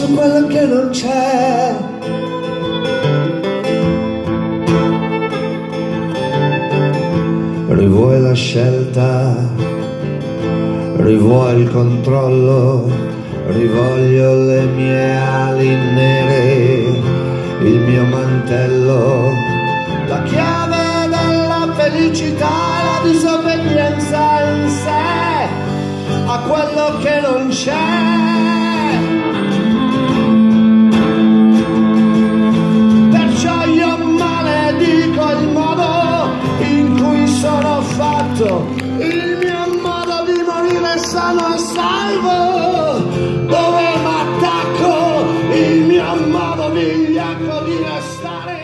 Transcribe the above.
su quello che non c'è. Rivuoi la scelta, rivuoi il controllo, rivoglio le mie ali nere, il mio mantello, la chiave della felicità e la disobbedienza in sé a quello che non c'è. fatto il mio modo di morire sano e salvo. Dove mi attacco il mio modo vigliacco di restare